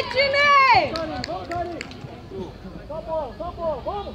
Vai, time! Tá bom, tá bom, vamos!